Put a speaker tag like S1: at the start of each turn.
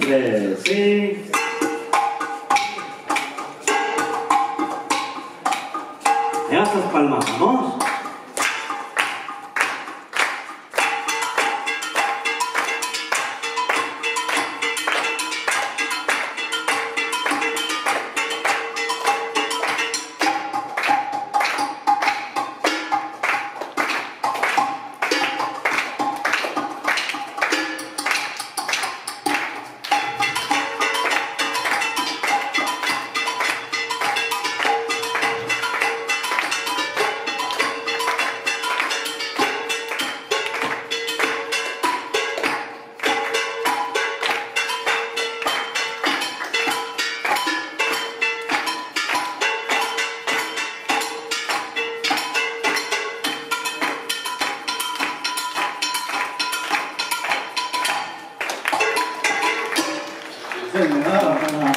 S1: Tres, sí. Esas palmas, vamos.
S2: 对，你。